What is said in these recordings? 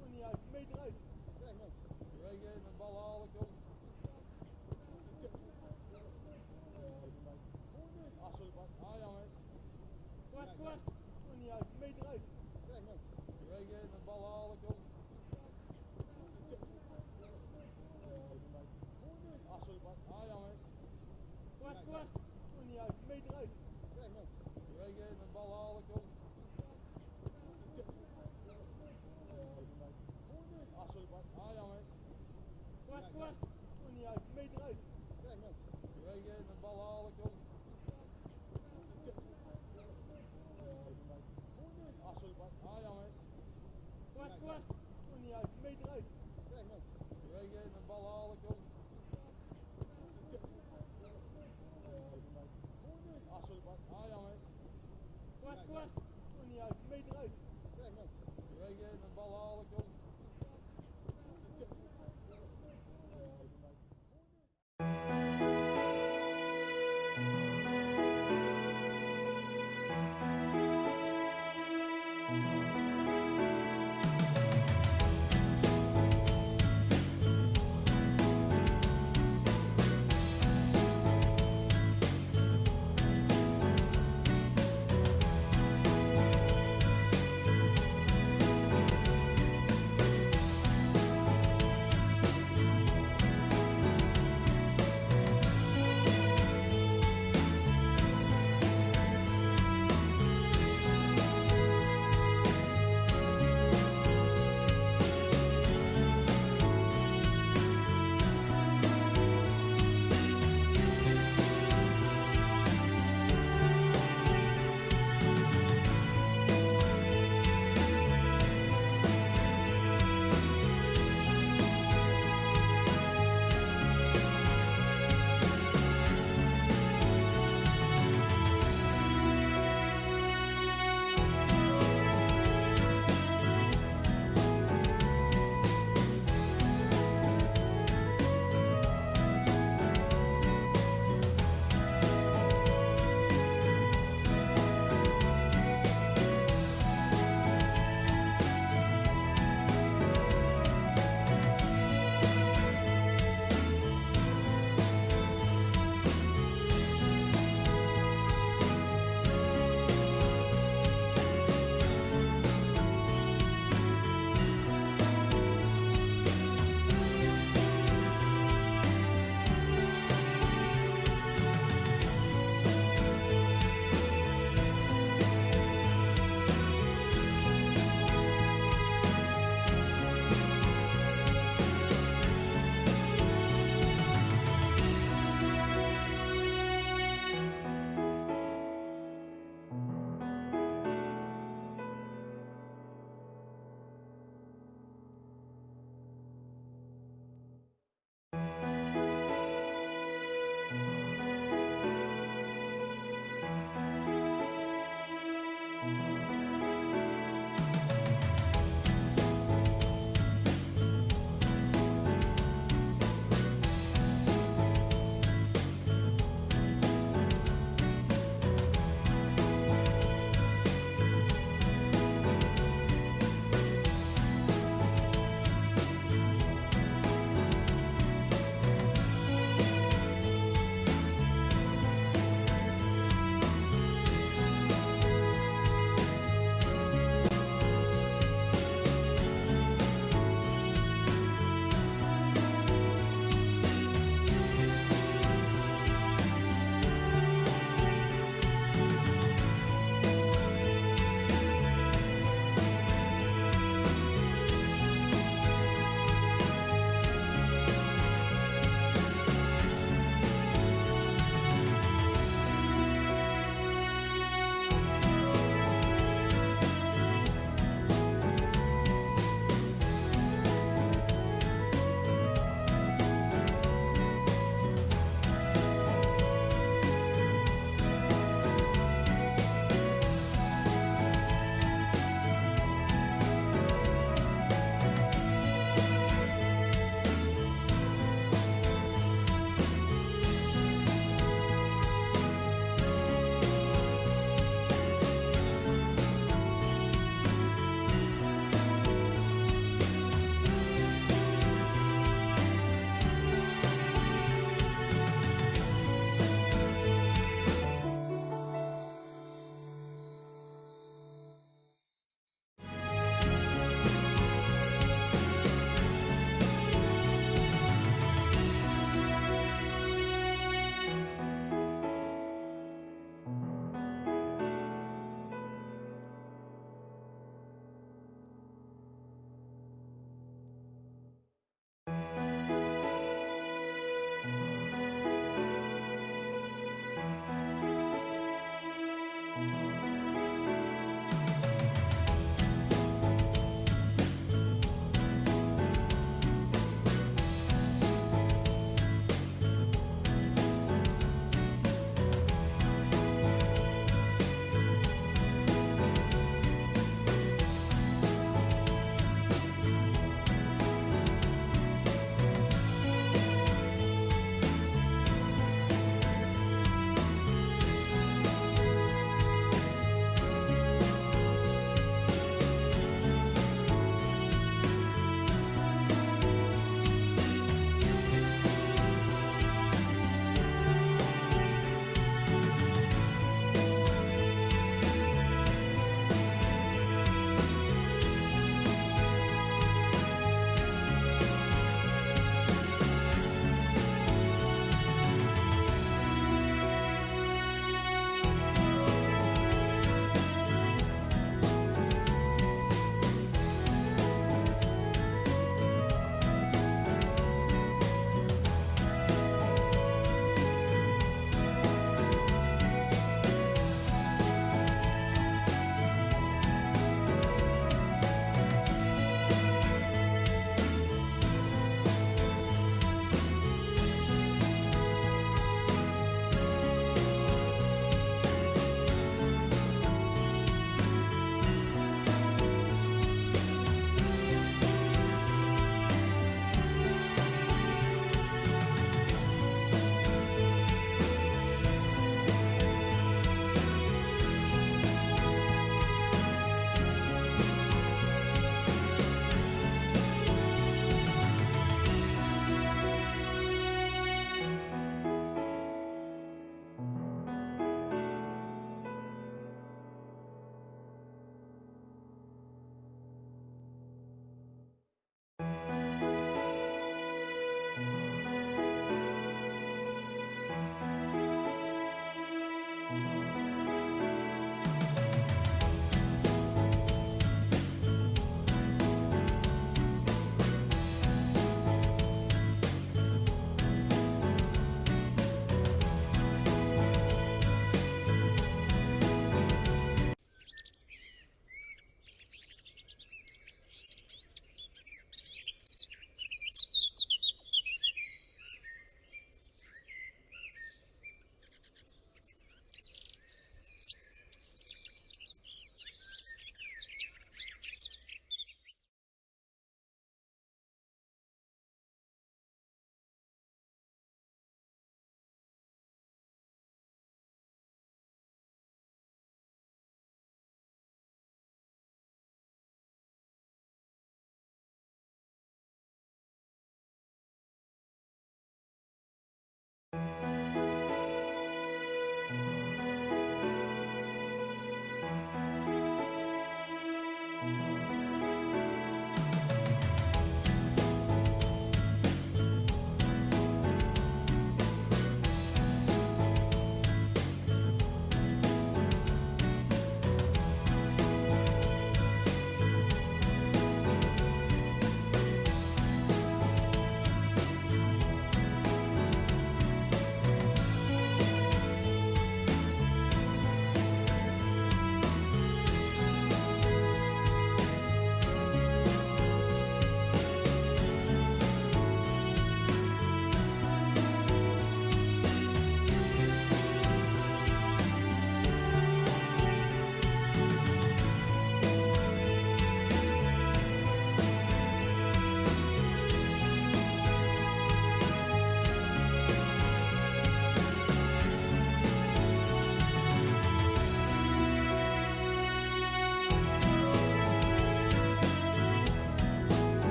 Kom niet uit, meter uit. Kijk man. Weet met ballen halen, kom. Ah, sorry, Ah, jongens. Yeah.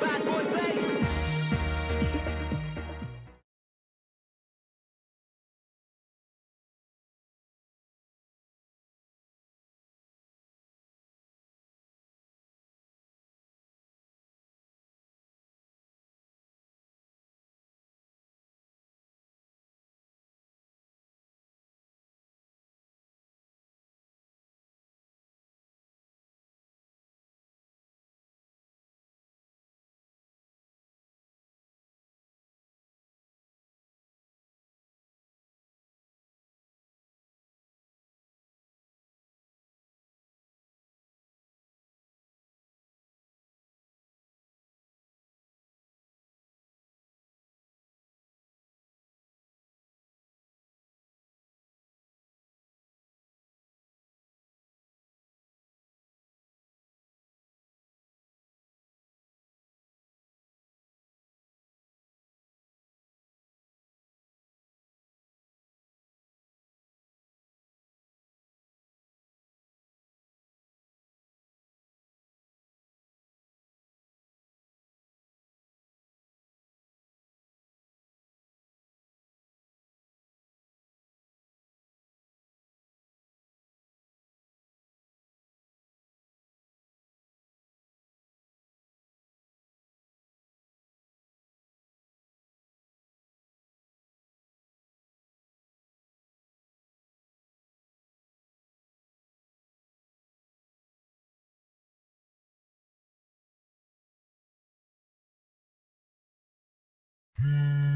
Bye. Mm-hmm.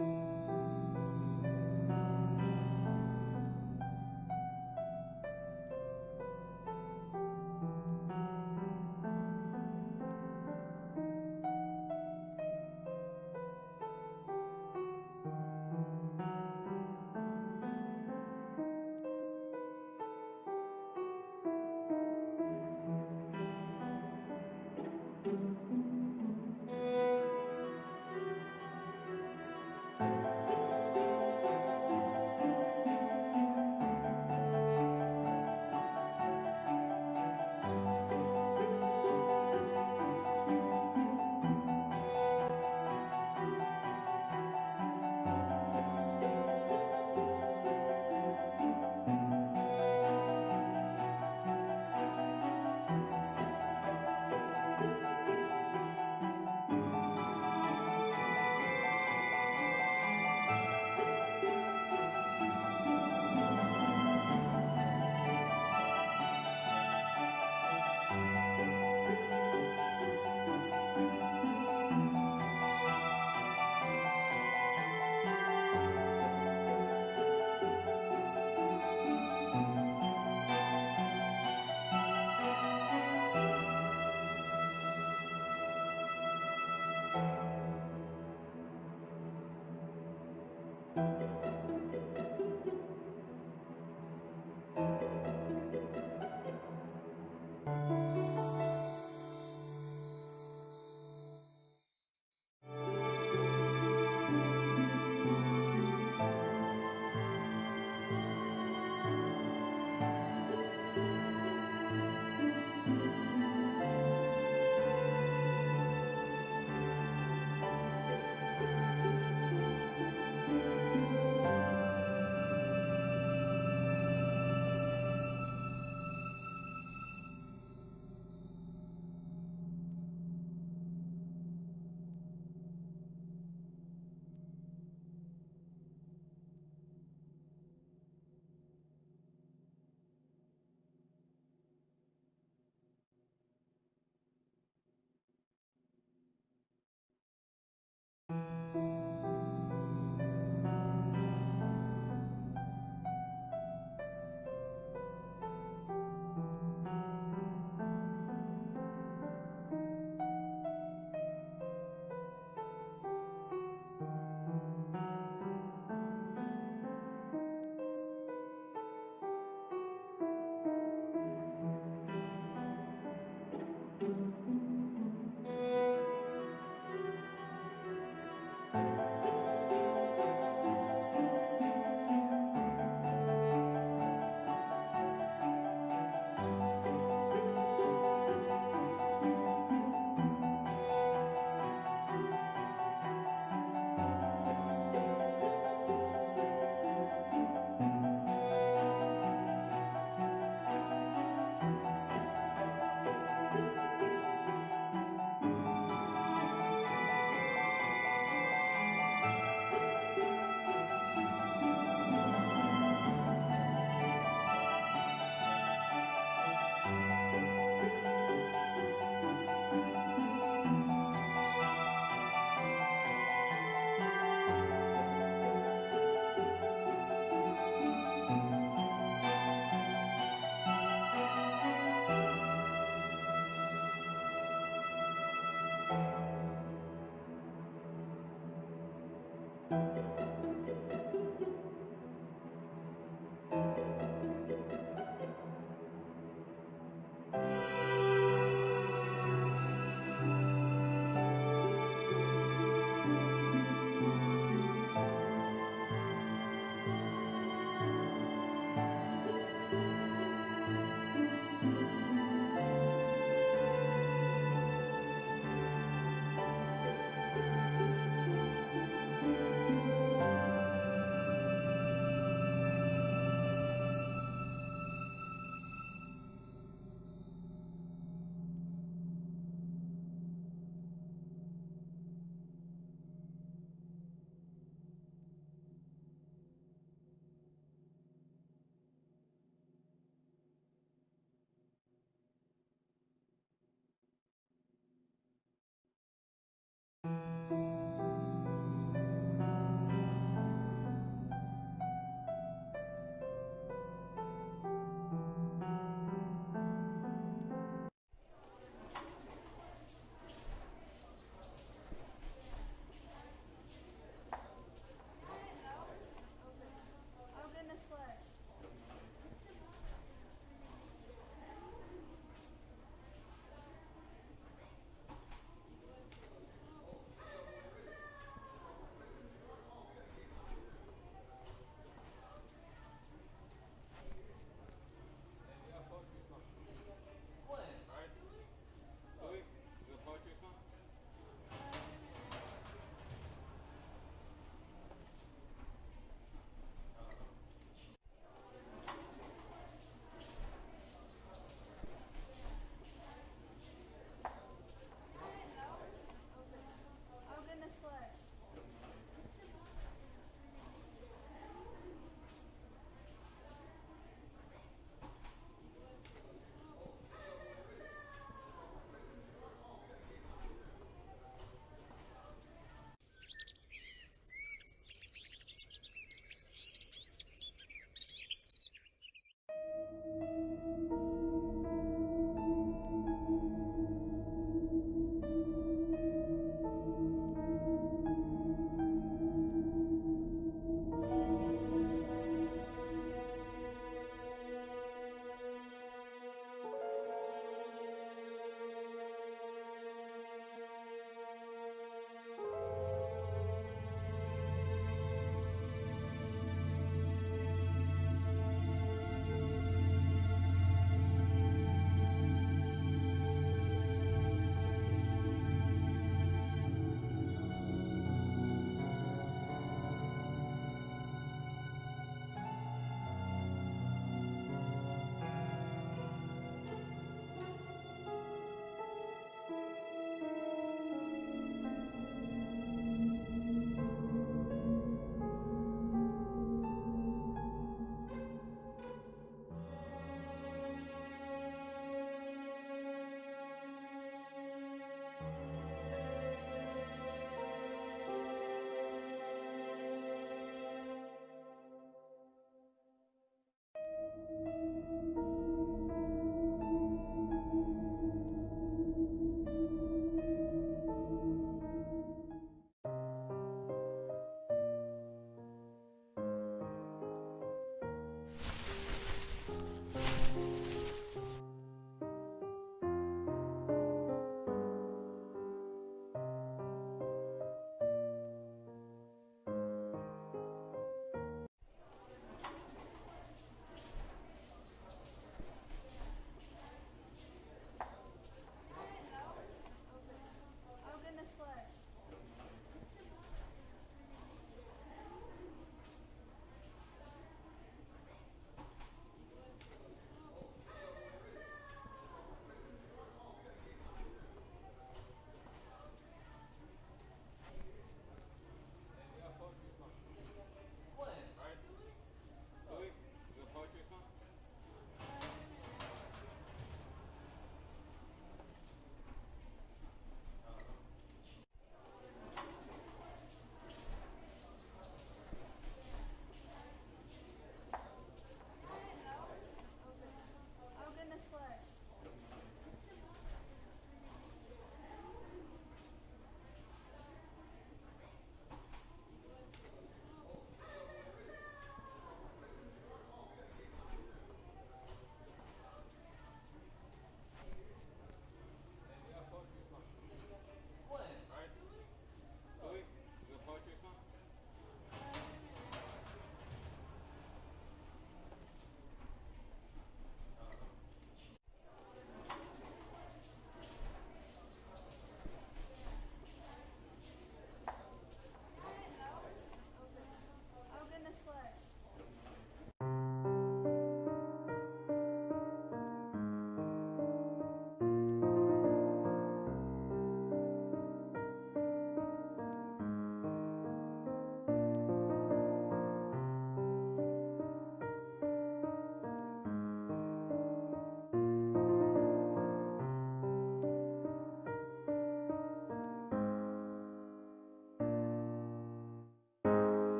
Mm-hmm.